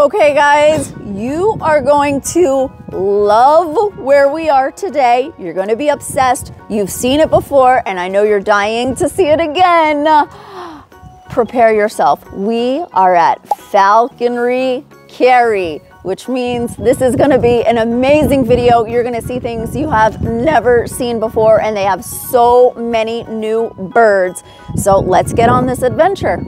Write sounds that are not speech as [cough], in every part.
Okay, guys, you are going to love where we are today. You're going to be obsessed. You've seen it before, and I know you're dying to see it again. [gasps] Prepare yourself. We are at Falconry Kerry, which means this is going to be an amazing video. You're going to see things you have never seen before, and they have so many new birds. So let's get on this adventure.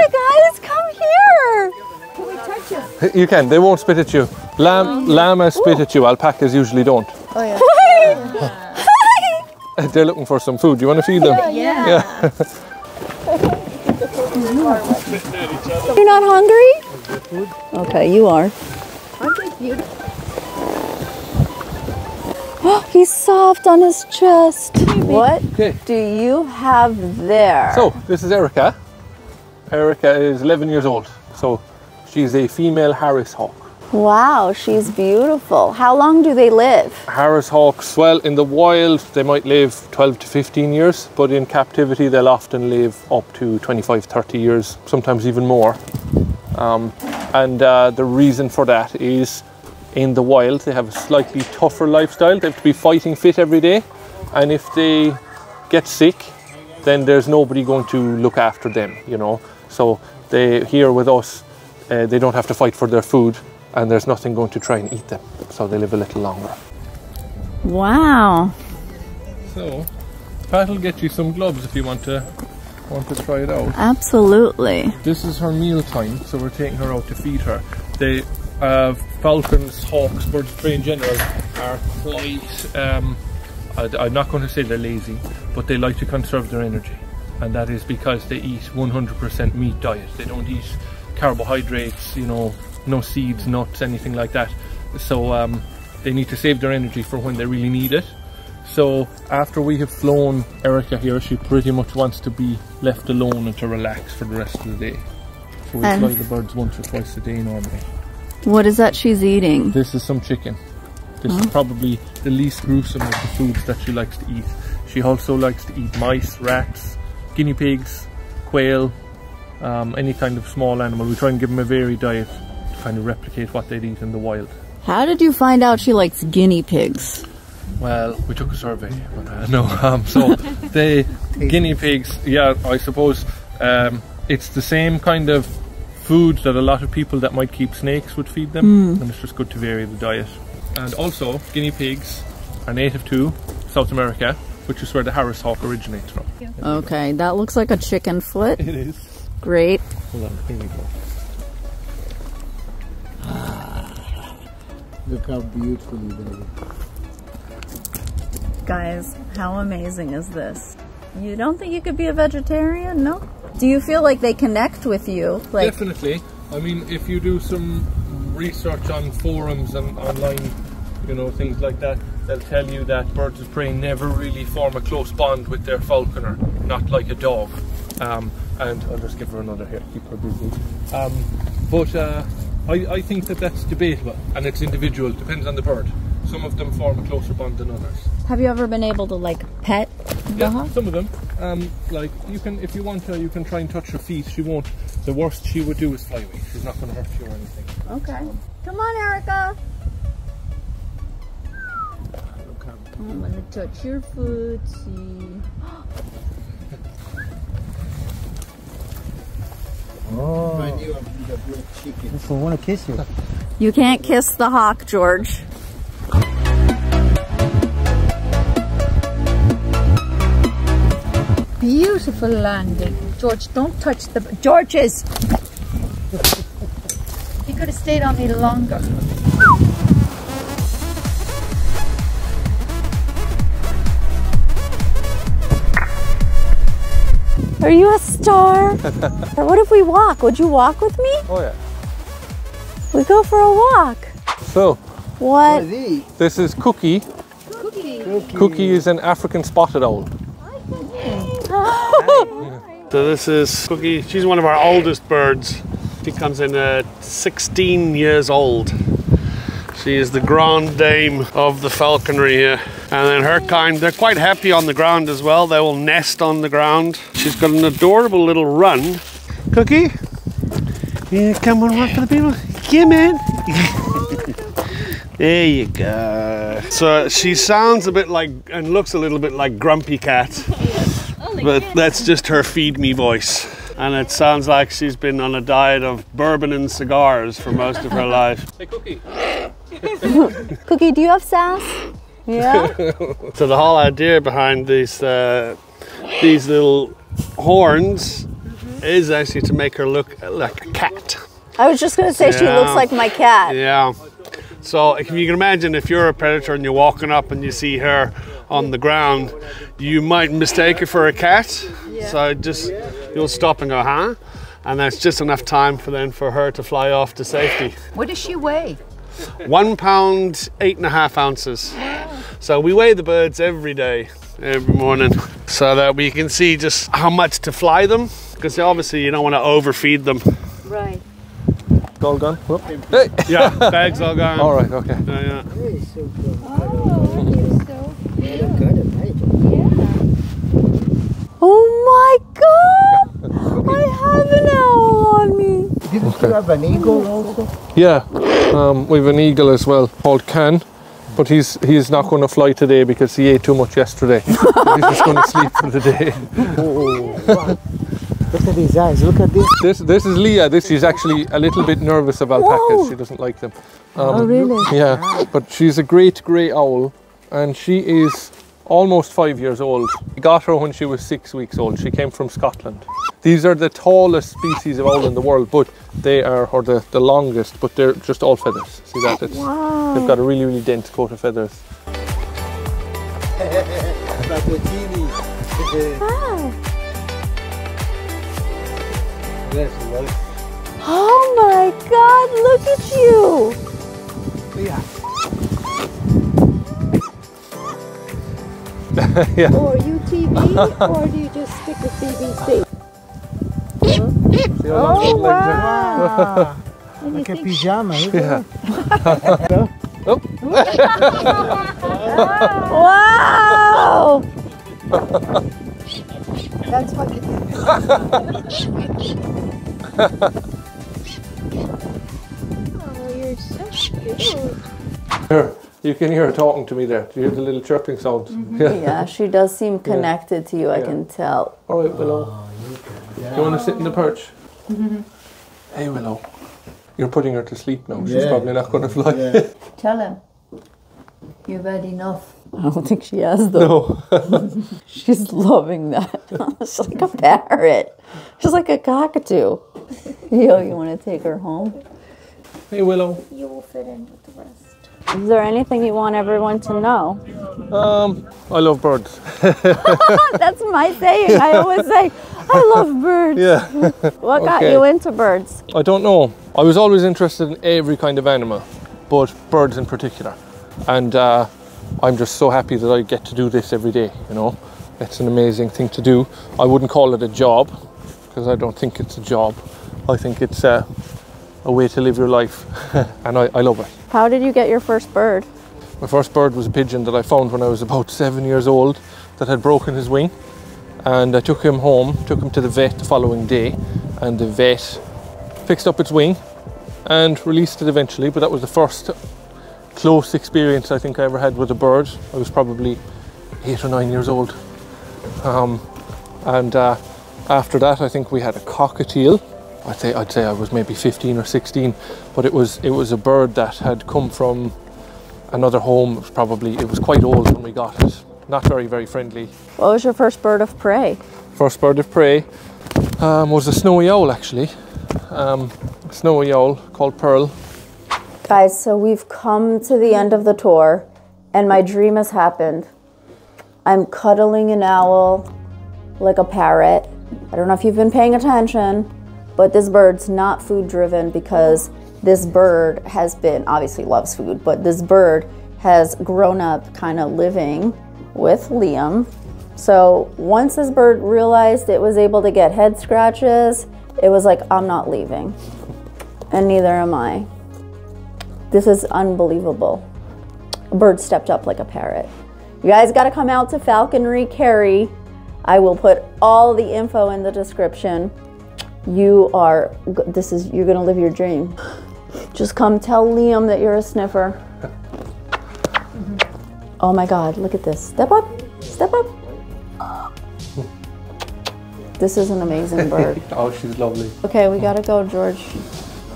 Hi guys, come here. Can we touch you You can. They won't spit at you. Lam- llamas spit at you. Alpacas usually don't. Oh yeah. Oh, Hi. [laughs] They're looking for some food. Do you want to feed them? Yeah. [laughs] You're not hungry? Okay, you are. Oh, [gasps] he's soft on his chest. What Okay. do you have there? So this is Erica. Erica is 11 years old. So she's a female Harris hawk. wow, she's beautiful. How long do they live? Harris hawks, well, in the wild they might live 12 to 15 years, but in captivity they'll often live up to 25, 30 years, sometimes even more. Um, and uh, the reason for that is in the wild they have a slightly tougher lifestyle. They have to be fighting fit every day, and if they get sick, then there's nobody going to look after them, you know. So they here with us, uh, they don't have to fight for their food, and there's nothing going to try and eat them, so they live a little longer. Wow. So, Pat will get you some gloves if you want to want to try it out. Absolutely. This is her meal time, so we're taking her out to feed her. They uh, falcons, hawks, birds of prey in general are quite. Um, I, I'm not going to say they're lazy, but they like to conserve their energy, and that is because they eat 100% meat diet. They don't eat carbohydrates, you know, no seeds, nuts, anything like that. So um, they need to save their energy for when they really need it. So after we have flown Erica here, she pretty much wants to be left alone and to relax for the rest of the day. So we And- fly the birds once or twice a day normally. What is that she's eating? This is some chicken. This is probably the least gruesome of the foods that she likes to eat. She also likes to eat mice, rats, guinea pigs, quail, um, any kind of small animal. We try and give them a varied diet to kind of replicate what they'd eat in the wild. How did you find out she likes guinea pigs? Well, we took a survey, but uh, no. Um, so [laughs] the guinea pigs, yeah, I suppose um, it's the same kind of food that a lot of people that might keep snakes would feed them, and it's just good to vary the diet. And also, guinea pigs are native to South America, which is where the Harris hawk originates from. Okay, that looks like a chicken foot. It is. Great. Hold on, here we go. Ah, look how beautifully they Guys, how amazing is this? You don't think you could be a vegetarian? No? Do you feel like they connect with you? Like Definitely. I mean, if you do some research on forums and online, you know, things like that, they'll tell you that birds of prey never really form a close bond with their falconer, not like a dog. Um, and I'll just give her another here, keep her busy. Um, but uh, I, I think that that's debatable and it's individual, depends on the bird. Some of them form a closer bond than others. have you ever been able to like pet the Yeah, hawk? some of them. Um, like you can, if you want to, you can try and touch her feet. She won't. The worst she would do is fly away. She's not going to hurt you or anything. Okay. Come on, Erica. look how I'm gonna touch your footsie. oh. I knew I would have brought chicken. I want to kiss you. You can't kiss the hawk, George. Beautiful landing. George, don't touch the. George's! [laughs] he could have stayed on me longer. Are you a star? [laughs] or what if we walk? Would you walk with me? Oh yeah. We go for a walk. So What? What is he? this is Cookie. Cookie is an African spotted owl. [laughs] So this is Cookie. She's one of our oldest birds. She comes in at 16 years old. She She is the grand dame of the falconry here. And then her kind, they're quite happy on the ground as well. They will nest on the ground. She's got an adorable little run. Cookie? Yeah, come on, work for the people. Come in. [laughs] there you go. So she sounds a bit like, and looks a little bit like Grumpy Cat. But that's just her feed me voice. And it sounds like she's been on a diet of bourbon and cigars for most of her life. Hey, Cookie. [laughs] Cookie, do you have sass? Yeah. [laughs] So the whole idea behind these uh, these little horns is actually to make her look like a cat. I was just gonna say she looks like my cat. Yeah. So if you can imagine if you're a predator and you're walking up and you see her on the ground, you might mistake her for a cat. Yeah. So just you'll stop and go, huh? And that's just enough time for then for her to fly off to safety. What does she weigh? One pound eight and a half ounces. So we weigh the birds every day, every morning, so that we can see just how much to fly them. Because obviously you don't want to overfeed them. Right. All gone? Whoop. Hey. Yeah, [laughs] bags all gone. All right. Okay. Yeah, yeah. Hey, so good. Oh, I think so. Look at it, right? Yeah. Oh my god! [laughs] I have an owl on me. Didn't you have an eagle also? Yeah. Um, we have an eagle as well called Can, but he's he's not going to fly today because he ate too much yesterday. [laughs] he's just going to sleep for the day. Oh, wow. Look at his eyes. Look at this. This this is Leah. This she's actually a little bit nervous of alpacas. Whoa. She doesn't like them. Oh, Um, really? Yeah, but she's a great grey owl, and she is almost five years old. We got her when she was six weeks old. She came from Scotland. These are the tallest species of owl in the world, but they are, or the, the longest, but they're just all feathers. See that? It's, They've got a really, really dense coat of feathers. Babuccini. Oh my god, look at you! yeah. [laughs] Or you TV, or do you just stick with BBC? See how long those legs are? Wow. And you Like a think, pyjama. isn't it? Yeah. [laughs] Wow! that's what you [laughs] Oh, you're so cute. Here, you can hear her talking to me there. Do you hear the little chirping sound? [laughs] Yeah. Yeah, she does seem connected to you, I Yeah. can tell. All right, Willow. You want to sit in the perch? Mm [laughs] -hmm. Hey, Willow. You're putting her to sleep now. She's Yeah. probably not going to fly. Yeah. [laughs] Tell him. You've had enough. I don't think she has though. No. She's loving that. She's like a parrot. She's like a cockatoo. Yo, you want to take her home? hey, Willow. You will fit in with the rest. Is there anything you want everyone to know? Um, I love birds. [laughs] That's my saying. I always say, I love birds. Yeah. [laughs] What got Okay. you into birds? I don't know. I was always interested in every kind of animal, but birds in particular. And uh, I'm just so happy that I get to do this every day, you know. It's an amazing thing to do. I wouldn't call it a job, because I don't think it's a job. I think it's uh, a way to live your life, [laughs] and I, I love it. How did you get your first bird? My first bird was a pigeon that I found when I was about seven years old that had broken his wing. And I took him home, took him to the vet the following day, and the vet fixed up its wing and released it eventually. But that was the first close experience I think I ever had with a bird. I was probably eight or nine years old. Um, and uh, after that, I think we had a cockatiel. I'd say I'd say I was maybe 15 or 16, but it was it was a bird that had come from another home. It was probably it was quite old when we got it. Not very very friendly. What was your first bird of prey? First bird of prey um, was a snowy owl actually. Um, snowy owl called Pearl. Guys, so we've come to the end of the tour, and my dream has happened. I'm cuddling an owl like a parrot. I don't know if you've been paying attention, but this bird's not food driven because this bird has been, obviously loves food, but this bird has grown up kind of living with Liam. So once this bird realized it was able to get head scratches, it was like, I'm not leaving. And neither am I. This is unbelievable. A bird stepped up like a parrot. You guys got to come out to Falconry Kerry. I will put all the info in the description. You are, this is, you're going to live your dream. Just come tell Liam that you're a sniffer. Mm-hmm. Oh my God, look at this. Step up, step up. This is an amazing [laughs] bird. Oh, she's lovely. Okay, we gotta go, George.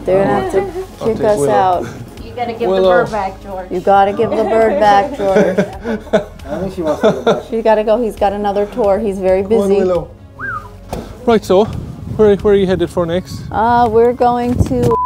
They're gonna have to kick us Willow. out. You gotta give Willow. the bird back, George. You gotta give the bird back, [laughs] George. I think she wants to go back. You gotta go. He's got another tour. He's very busy. Right, so where, where are you headed for next? Uh, we're going to